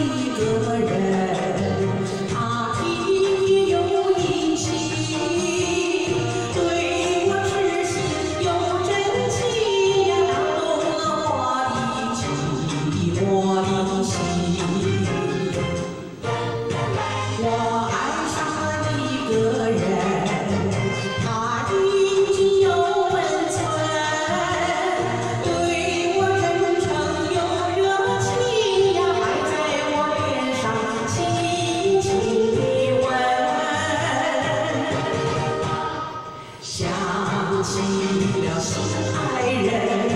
一个人。送给了心爱人。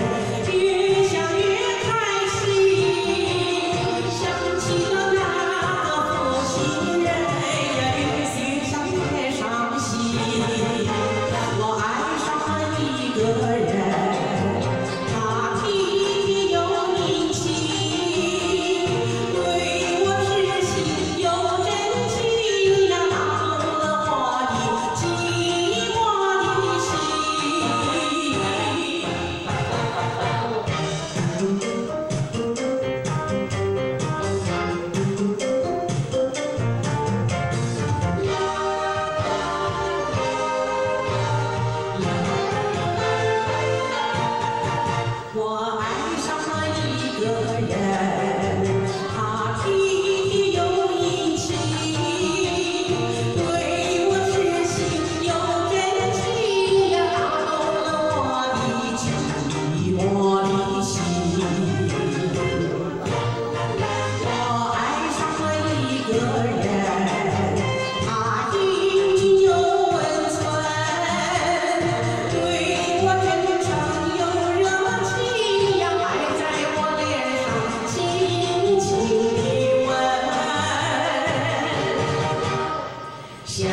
想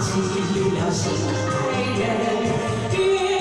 起了心爱人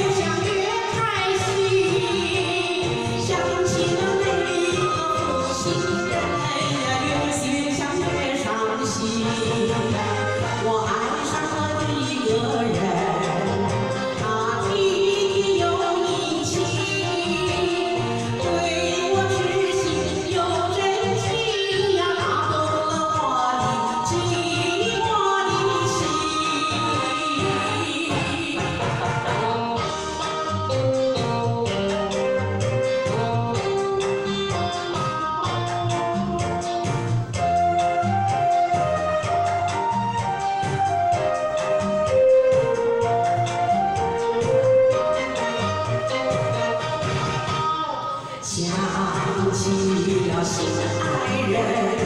起了心爱人。